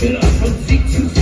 I come seek to